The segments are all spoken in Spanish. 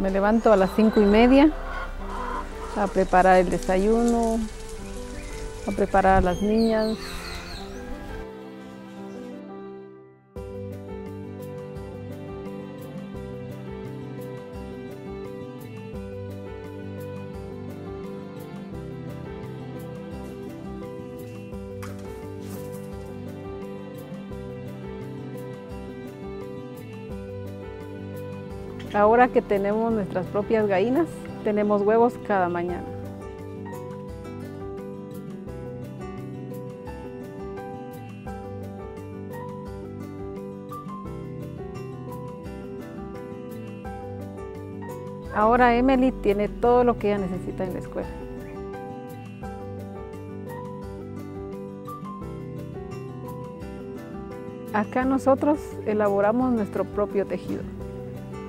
Me levanto a las cinco y media a preparar el desayuno, a preparar a las niñas. Ahora que tenemos nuestras propias gallinas, tenemos huevos cada mañana. Ahora Emily tiene todo lo que ella necesita en la escuela. Acá nosotros elaboramos nuestro propio tejido.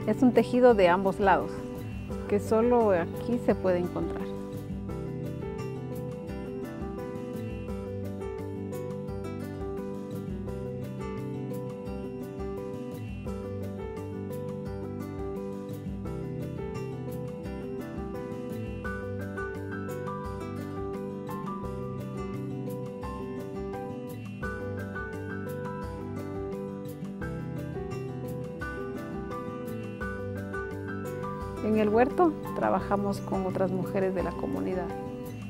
Es un tejido de ambos lados, que solo aquí se puede encontrar. En el huerto trabajamos con otras mujeres de la comunidad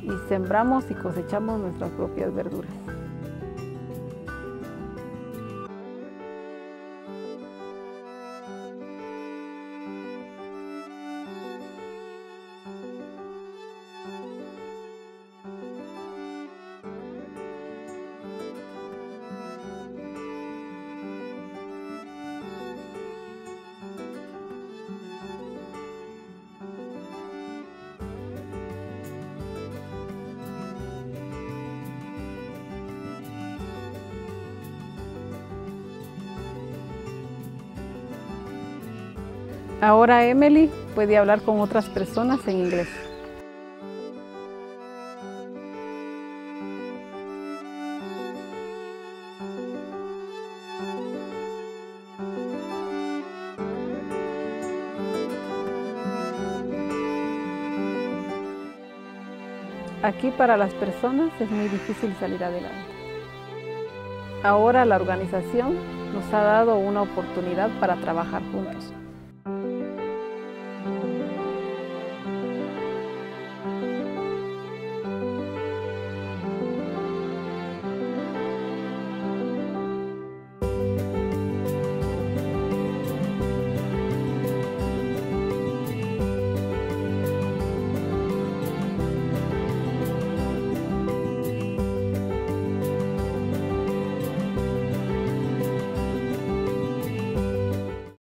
y sembramos y cosechamos nuestras propias verduras. Ahora Emily puede hablar con otras personas en inglés. Aquí para las personas es muy difícil salir adelante. Ahora la organización nos ha dado una oportunidad para trabajar juntos.